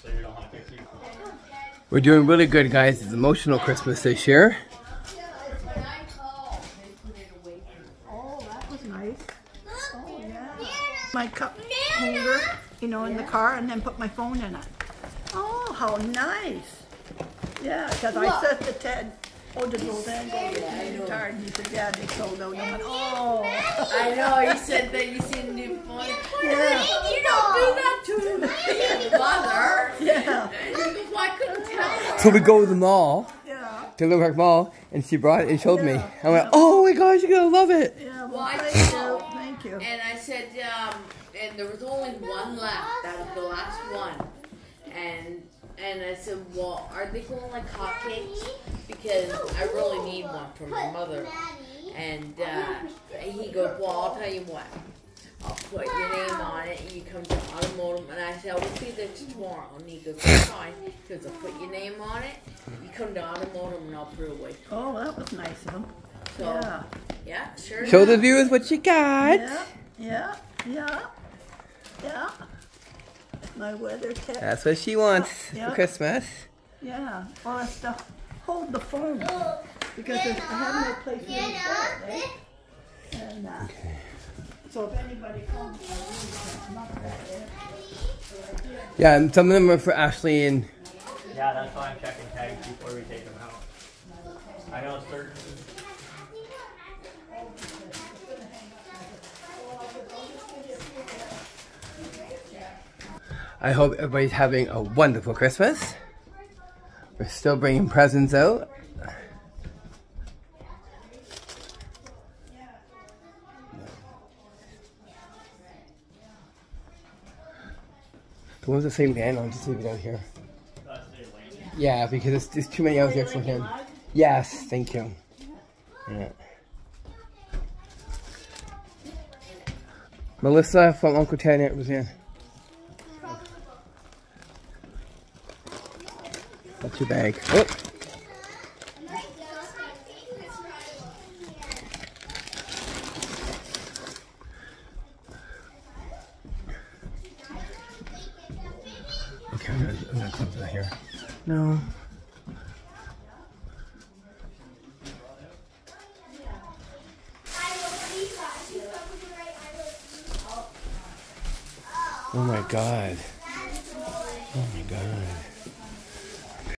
so you don't have to keep. We're doing really good, guys. It's emotional Christmas this year. Oh, that was nice. Oh, yeah. My cup holder, you know, in the car and then put my phone in it. Oh, how nice. Yeah, because I said to Ted, oh, did old Ann go get you tired? And he said, yeah, they sold out. I went, oh. I know, you said that you seemed to fun. Yeah. You don't do that to your mother. Yeah, Well, I couldn't tell her. So we go to the mall, yeah, to Little Park Mall, and she brought it and showed me. I went, oh my gosh, you're gonna love it. yeah. Well, Well, I thank you, thank you. And I said, um, and there was only one left. That was the last one. And and I said, well, are they going like hotcakes? Because I really need one for my mother. And uh, he goes, well, I'll tell you what. I'll put your name on it. and You come to automotive, and I said, we'll see this tomorrow. And he goes, "That's fine. He goes, I'll put your name on it. You come to automotive, and I'll put it away. Oh, that was nice of him. So Yeah, yeah, sure. Show the viewers what you got. yeah, yeah, yeah, yeah. My WeatherTech. That's what she wants Yeah. for Christmas. Yeah, all that stuff. hold the phone because I have no place to record, eh? And, uh, so if anybody comes, I really can knock that in. Yeah, and some of them are for Ashley and Yeah, that's why I'm checking tags before we take them out. I know certain. I hope everybody's having a wonderful Christmas. We're still bringing presents out. The one's the same band, I'll just leave it out here. Yeah, because it's, there's too many out there for him. Yes, thank you. Yeah. Melissa from Uncle Ted Aunt Roseanne. That's your bag. Oh. Okay, I'm gonna, close that here. No. Oh my god. Oh my god.